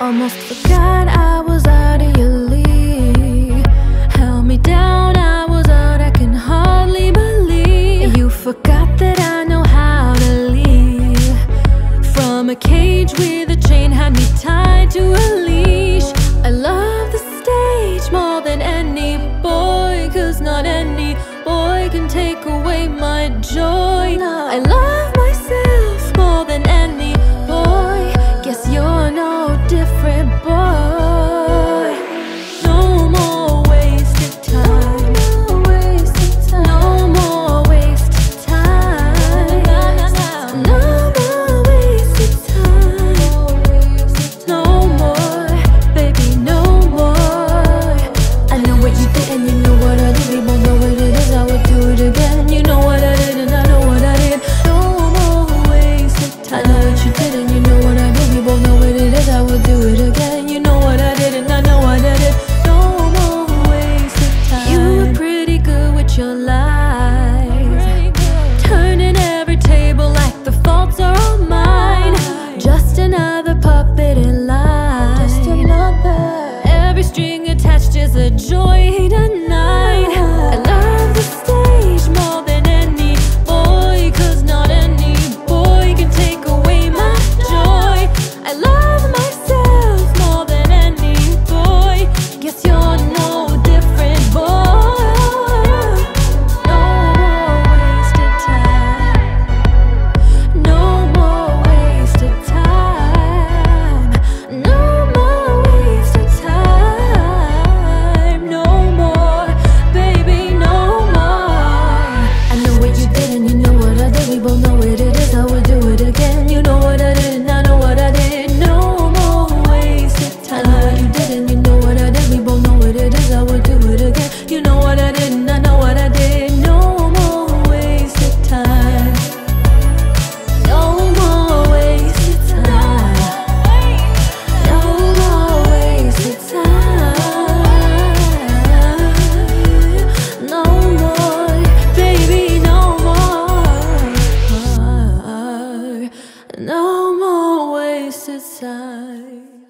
Almost forgot I was out of your league. Held me down, I was out, I can hardly believe. You forgot that I know how to leave. From a cage with a chain, had me tied to a leash. I love the stage more than any boy Cause not any boy can take away my joy. I love joy. side.